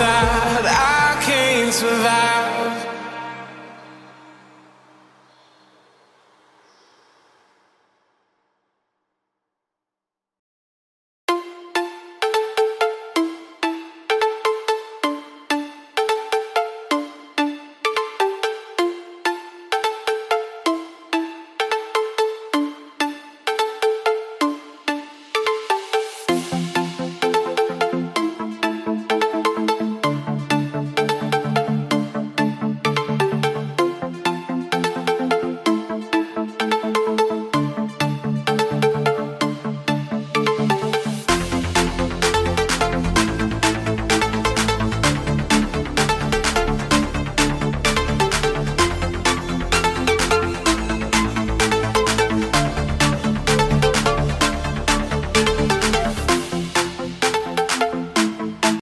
I can't survive.